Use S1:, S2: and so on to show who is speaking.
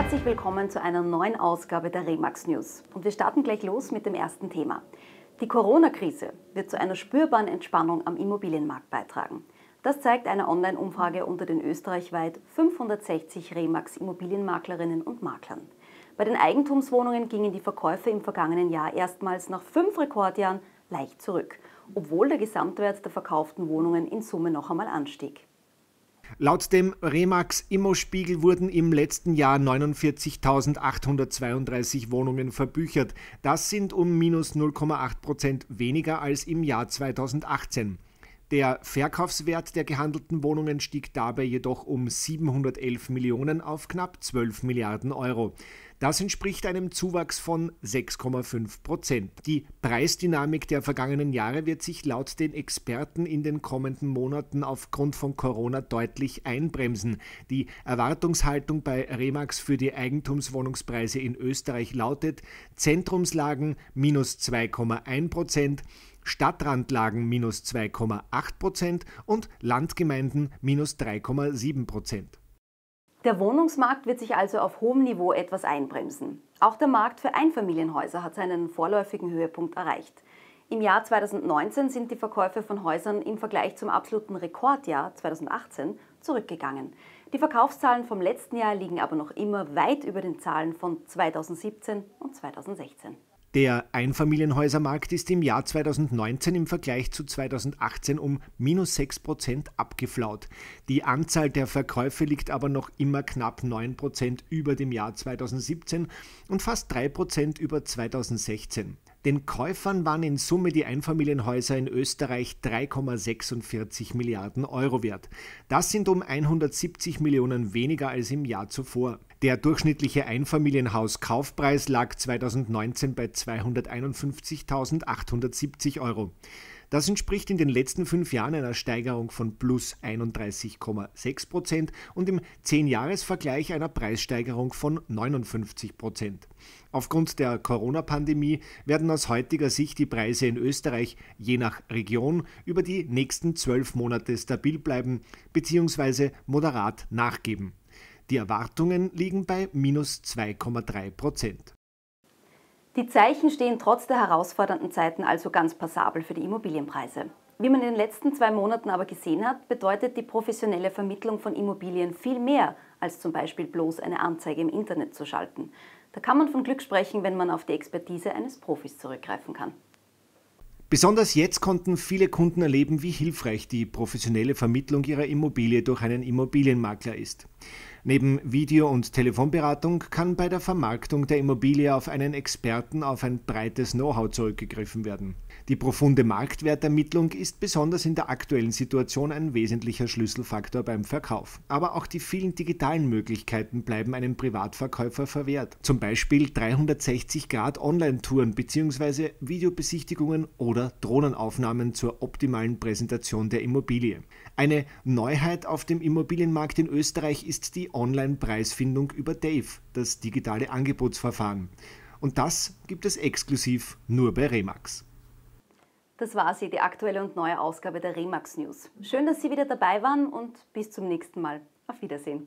S1: Herzlich willkommen zu einer neuen Ausgabe der Remax News. Und wir starten gleich los mit dem ersten Thema. Die Corona-Krise wird zu einer spürbaren Entspannung am Immobilienmarkt beitragen. Das zeigt eine Online-Umfrage unter den österreichweit 560 Remax Immobilienmaklerinnen und Maklern. Bei den Eigentumswohnungen gingen die Verkäufe im vergangenen Jahr erstmals nach fünf Rekordjahren leicht zurück, obwohl der Gesamtwert der verkauften Wohnungen in Summe noch einmal anstieg.
S2: Laut dem Remax Immospiegel wurden im letzten Jahr 49.832 Wohnungen verbüchert. Das sind um minus 0,8 Prozent weniger als im Jahr 2018. Der Verkaufswert der gehandelten Wohnungen stieg dabei jedoch um 711 Millionen auf knapp 12 Milliarden Euro. Das entspricht einem Zuwachs von 6,5 Prozent. Die Preisdynamik der vergangenen Jahre wird sich laut den Experten in den kommenden Monaten aufgrund von Corona deutlich einbremsen. Die Erwartungshaltung bei Remax für die Eigentumswohnungspreise in Österreich lautet Zentrumslagen minus 2,1 Prozent, Stadtrandlagen minus 2,8 Prozent und Landgemeinden minus 3,7 Prozent.
S1: Der Wohnungsmarkt wird sich also auf hohem Niveau etwas einbremsen. Auch der Markt für Einfamilienhäuser hat seinen vorläufigen Höhepunkt erreicht. Im Jahr 2019 sind die Verkäufe von Häusern im Vergleich zum absoluten Rekordjahr 2018 zurückgegangen. Die Verkaufszahlen vom letzten Jahr liegen aber noch immer weit über den Zahlen von 2017 und 2016.
S2: Der Einfamilienhäusermarkt ist im Jahr 2019 im Vergleich zu 2018 um minus 6 Prozent abgeflaut. Die Anzahl der Verkäufe liegt aber noch immer knapp 9 Prozent über dem Jahr 2017 und fast 3 Prozent über 2016. Den Käufern waren in Summe die Einfamilienhäuser in Österreich 3,46 Milliarden Euro wert. Das sind um 170 Millionen weniger als im Jahr zuvor. Der durchschnittliche Einfamilienhauskaufpreis lag 2019 bei 251.870 Euro. Das entspricht in den letzten fünf Jahren einer Steigerung von plus 31,6 Prozent und im Zehn-Jahres-Vergleich einer Preissteigerung von 59 Prozent. Aufgrund der Corona-Pandemie werden aus heutiger Sicht die Preise in Österreich je nach Region über die nächsten zwölf Monate stabil bleiben bzw. moderat nachgeben. Die Erwartungen liegen bei minus 2,3 Prozent.
S1: Die Zeichen stehen trotz der herausfordernden Zeiten also ganz passabel für die Immobilienpreise. Wie man in den letzten zwei Monaten aber gesehen hat, bedeutet die professionelle Vermittlung von Immobilien viel mehr, als zum Beispiel bloß eine Anzeige im Internet zu schalten. Da kann man von Glück sprechen, wenn man auf die Expertise eines Profis zurückgreifen kann.
S2: Besonders jetzt konnten viele Kunden erleben, wie hilfreich die professionelle Vermittlung ihrer Immobilie durch einen Immobilienmakler ist. Neben Video- und Telefonberatung kann bei der Vermarktung der Immobilie auf einen Experten auf ein breites Know-how zurückgegriffen werden. Die profunde Marktwertermittlung ist besonders in der aktuellen Situation ein wesentlicher Schlüsselfaktor beim Verkauf. Aber auch die vielen digitalen Möglichkeiten bleiben einem Privatverkäufer verwehrt. Zum Beispiel 360 Grad Online-Touren bzw. Videobesichtigungen oder Drohnenaufnahmen zur optimalen Präsentation der Immobilie. Eine Neuheit auf dem Immobilienmarkt in Österreich ist Online-Preisfindung über Dave, das digitale Angebotsverfahren. Und das gibt es exklusiv nur bei Remax.
S1: Das war sie, die aktuelle und neue Ausgabe der Remax News. Schön, dass Sie wieder dabei waren und bis zum nächsten Mal. Auf Wiedersehen.